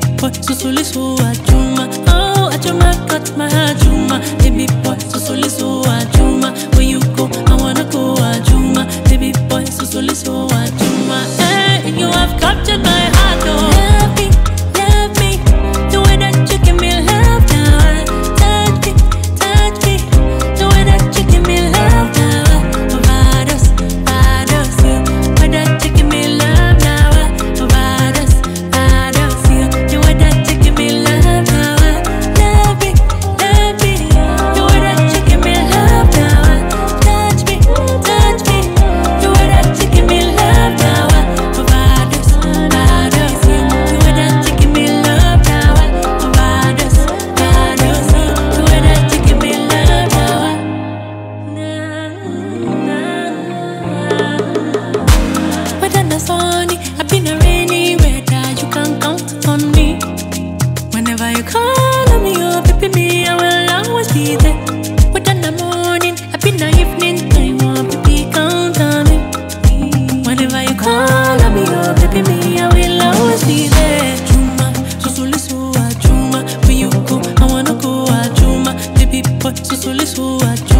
people, so so let's go you call me up, baby, me, I will always be there. But in the morning, up in the evening, I want to be count on me. Whenever you call me up, baby, me, I will always be there. Chuma, so suwa chuma, where you go, I wanna go ah, a chuma, baby boy, so suwa chuma.